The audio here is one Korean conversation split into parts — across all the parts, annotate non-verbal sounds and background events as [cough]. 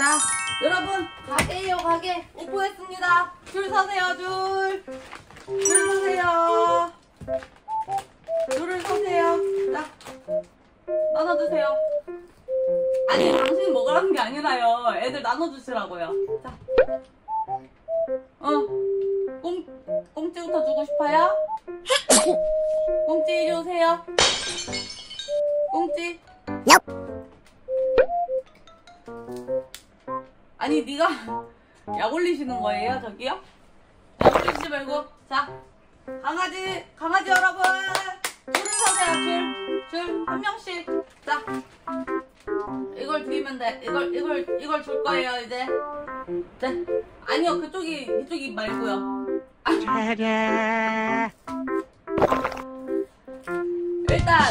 자, 여러분, 가게예요, 가게. 오픈했습니다. 줄 서세요, 줄. 줄 서세요. 줄을 서세요. 자, 나눠주세요. 아니, 당신 먹으라는 게 아니라요. 애들 나눠주시라고요. 자. 어. 꽁, 꽁찌부터 주고 싶어요? 꽁찌 이리 오세요. 꽁찌. 아니 네가 약 올리시는 거예요 저기요? 약 올리시지 말고. 자 강아지 강아지 여러분. 줄을 서세요 줄줄 한 명씩. 자 이걸 드리면 돼. 이걸 이걸 이걸 줄 거예요 이제. 네. 아니요 그쪽이 이쪽이 말고요. 일단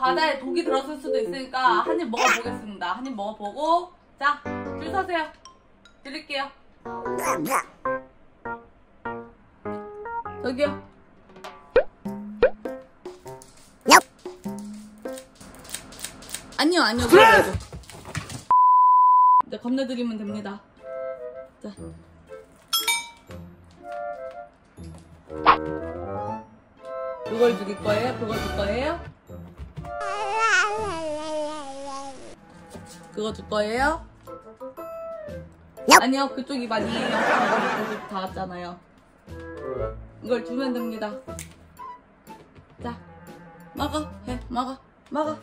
과자에 독이 들었을 수도 있으니까 한 입 먹어보겠습니다. 한 입 먹어보고 자, 줄 서세요. 드릴게요. 저기요. 아니요, 아니요. 그래도. 이제 건네드리면 됩니다. 자. 그걸 드릴 거예요? 그거 줄 거예요? 그거 줄 거예요? 아니요, 그쪽이 많이 영상 다 왔잖아요. 이걸 주면 됩니다. 자, 먹어, 해, 먹어, 먹어.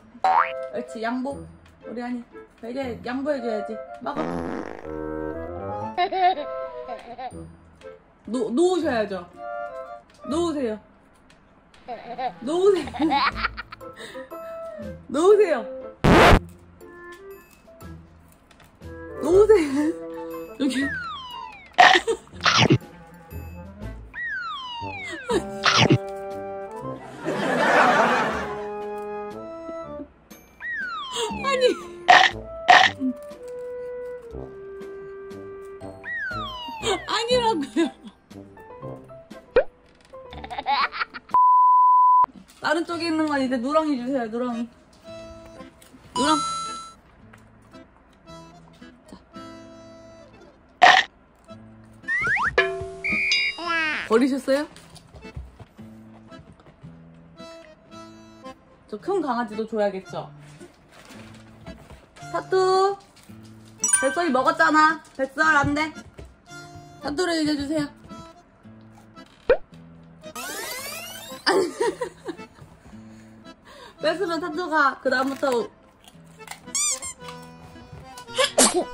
옳지, 양보. 우리 아니, 이제 양보해줘야지. 먹어. 놓, 놓으셔야죠. 놓으세요. 놓으세요. [laughs] 놓으세요. 놓으세요. 여기. 아니. 아니라고요. 다른 쪽에 있는 건 이제 누렁이 주세요, 누렁이. 누렁. 버리셨어요? 저 큰 강아지도 줘야겠죠? 타투! 뱃살이 먹었잖아. 뱃살 안 돼. 타투를 이제 주세요. 뺏으면 타투가 그 다음부터 [laughs]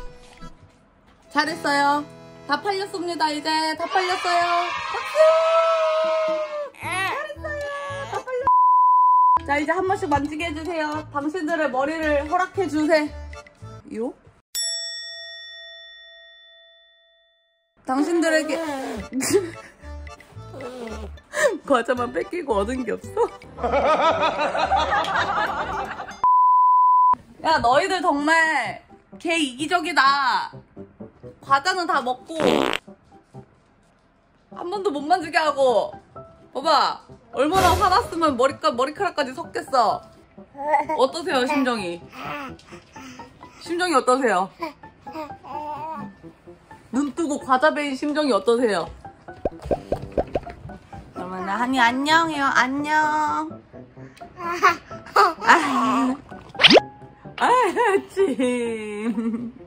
잘했어요. 다 팔렸습니다. 이제 다 팔렸어요. 박수! 자 이제 한 번씩 만지게 해주세요. 당신들의 머리를 허락해 주세요. 요? 당신들에게 [laughs] 과자만 뺏기고 얻은 게 없어? [laughs] 야 너희들 정말 개 이기적이다. 과자는 다 먹고 한 번도 못 만지게 하고 봐봐 얼마나 화났으면 머리카, 머리카락까지 섞겠어 어떠세요 심정이 심정이 어떠세요 눈 뜨고 과자 베인 심정이 어떠세요 그러면 한이 안녕해요 안녕 아, 아, 침.